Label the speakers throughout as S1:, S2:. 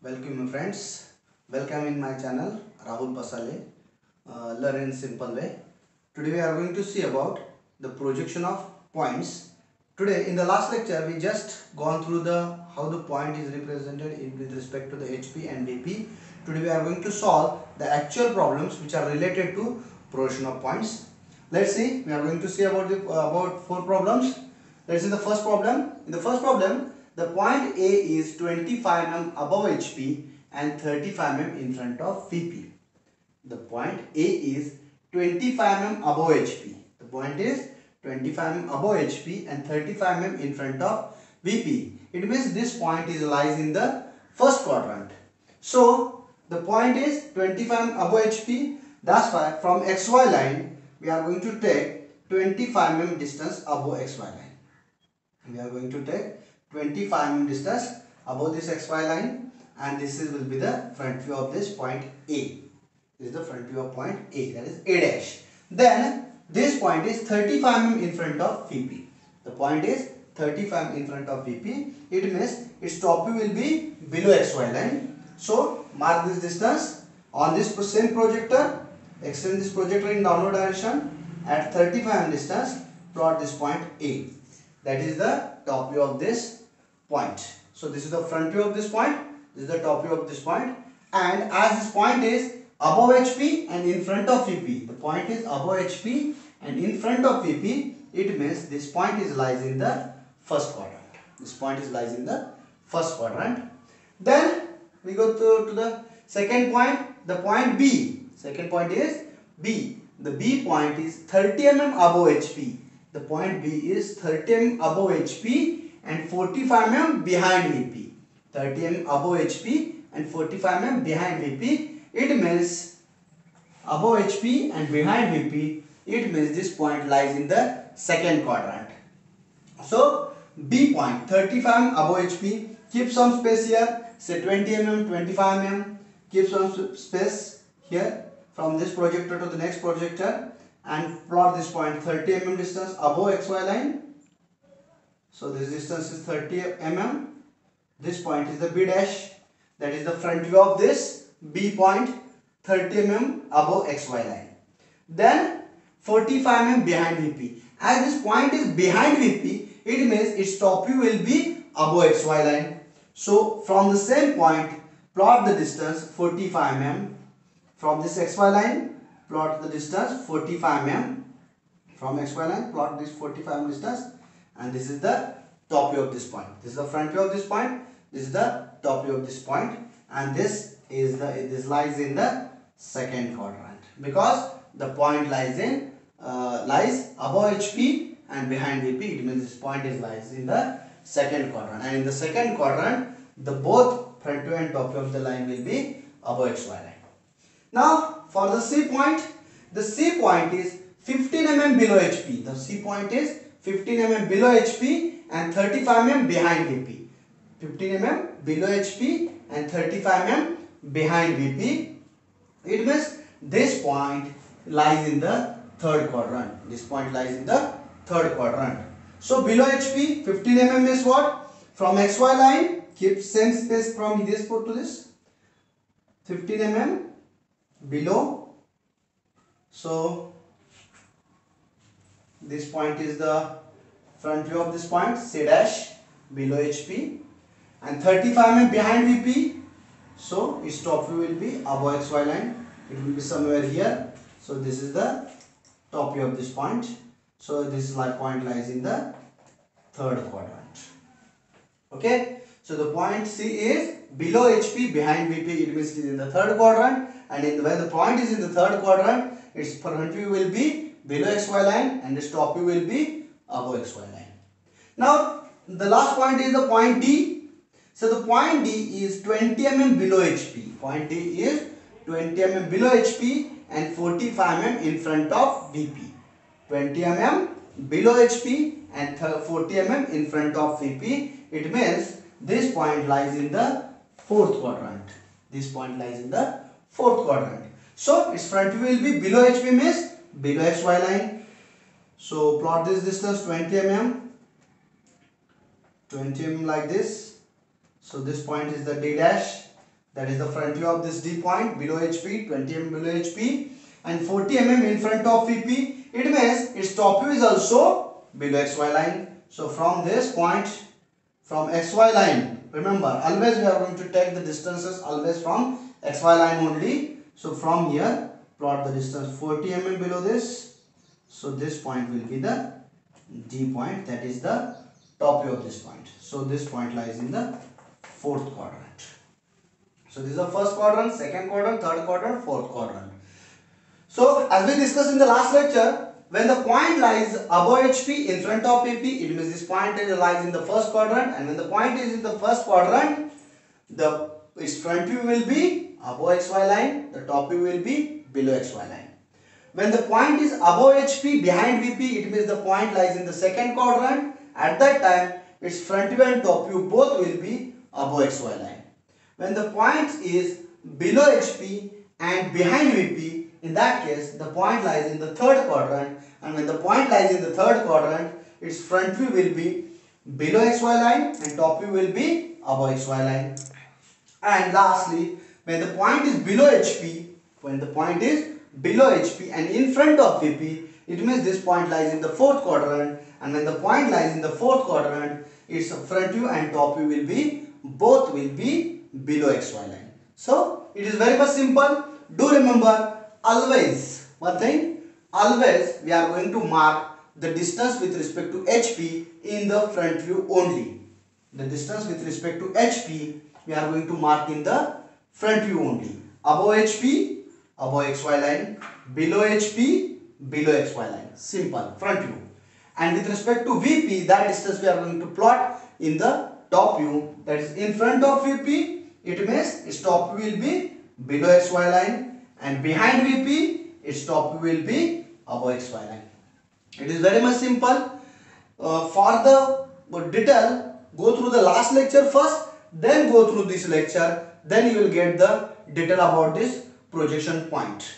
S1: Welcome my friends. Welcome in my channel Rahul Pasale. Uh, learn in simple way. Today we are going to see about the projection of points. Today in the last lecture we just gone through the how the point is represented in, with respect to the HP and VP. Today we are going to solve the actual problems which are related to projection of points. Let's see. We are going to see about the uh, about four problems. Let's see the first problem. In the first problem, the point A is 25 mm above HP and 35 mm in front of VP. The point A is 25 mm above HP. The point is 25 mm above HP and 35 mm in front of VP. It means this point is lies in the first quadrant. So the point is 25 mm above HP. That's why from XY line we are going to take 25 mm distance above XY line we are going to take 25 mm distance above this xy line and this is will be the front view of this point A. This is the front view of point A that is A dash. Then this point is 35 mm in front of VP. The point is 35 mm in front of VP. It means its top view will be below xy line. So mark this distance on this same projector. Extend this projector in downward direction at 35 mm distance. Plot this point A that is the top view of this point. So this is the front view of this point, this is the top view of this point and as this point is above HP and in front of VP, the point is above HP and in front of VP, it means this point is lies in the first quadrant. This point is lies in the first quadrant. Then we go to, to the second point, the point B. Second point is B. The B point is 30 mm above HP the point B is 30 mm above HP and 45 mm behind VP. 30 mm above HP and 45 mm behind VP. It means above HP and behind VP. It means this point lies in the second quadrant. So B point 35 mm above HP. Keep some space here. Say 20 mm, 25 mm. Keep some space here from this projector to the next projector and plot this point 30 mm distance above xy line. So this distance is 30 mm. This point is the B dash that is the front view of this B point 30 mm above xy line. Then 45 mm behind VP. As this point is behind VP, it means its top view will be above xy line. So from the same point, plot the distance 45 mm from this xy line plot the distance 45 mm. From xy line plot this 45 mm distance. And this is the top view of this point. This is the front view of this point. This is the top view of this point. And this is the this lies in the second quadrant. Because the point lies in uh, lies above HP and behind VP it means this point is lies in the second quadrant. And in the second quadrant the both front view and top view of the line will be above XY line the C point, the C point is 15 mm below HP. The C point is 15 mm below HP and 35 mm behind VP. 15 mm below HP and 35 mm behind VP. It means this point lies in the third quadrant. This point lies in the third quadrant. So below HP 15 mm is what? From XY line keep same space from this port to this 15 mm below so this point is the front view of this point C dash below HP and 35 mm behind VP so its top view will be above XY line. It will be somewhere here. So this is the top view of this point. So this like point lies in the third quadrant. Okay? So the point C is below HP behind VP it means it is in the third quadrant. And in the, when the point is in the third quadrant its front view will be below xy line and its top view will be above xy line. Now the last point is the point D. So the point D is 20 mm below HP. Point D is 20 mm below HP and 45 mm in front of VP. 20 mm below HP and 40 mm in front of VP. It means this point lies in the fourth quadrant. This point lies in the fourth quadrant. So its front view will be below HP means below XY line. So plot this distance 20 mm. 20 mm like this. So this point is the D dash that is the front view of this D point below HP 20 mm below HP and 40 mm in front of VP it means its top view is also below XY line so from this point from XY line remember always we are going to take the distances always from XY line only so from here plot the distance 40 mm below this. So this point will be the D point that is the top view of this point. So this point lies in the fourth quadrant. So this is the first quadrant second quadrant third quadrant fourth quadrant. So as we discussed in the last lecture when the point lies above HP in front of PP, it means this point lies in the first quadrant and when the point is in the first quadrant, the its front view will be above XY line, the top view will be below XY line. When the point is above HP behind VP, it means the point lies in the second quadrant. At that time, its front view and top view both will be above XY line. When the point is below HP and behind VP, in that case, the point lies in the third quadrant and when the point lies in the third quadrant, its front view will be below xy line and top view will be above xy line. And lastly, when the point is below HP, when the point is below HP and in front of VP, it means this point lies in the fourth quadrant and when the point lies in the fourth quadrant, its front view and top view will be, both will be below xy line. So, it is very much simple. Do remember always one thing always we are going to mark the distance with respect to HP in the front view only the distance with respect to HP we are going to mark in the front view only. Above HP above XY line. Below HP below XY line. Simple. Front view. And with respect to VP that distance we are going to plot in the top view. That is in front of VP it means its top view will be below XY line. And behind VP its top will be above XY line. It is very much simple. Uh, for the detail go through the last lecture first then go through this lecture then you will get the detail about this projection point.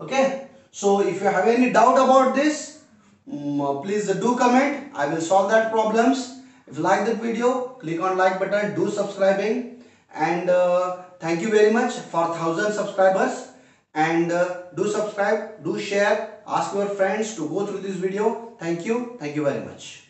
S1: Okay. So if you have any doubt about this um, please do comment. I will solve that problems. If you like the video click on like button do subscribing and uh, thank you very much for 1000 subscribers and uh, do subscribe do share ask your friends to go through this video thank you thank you very much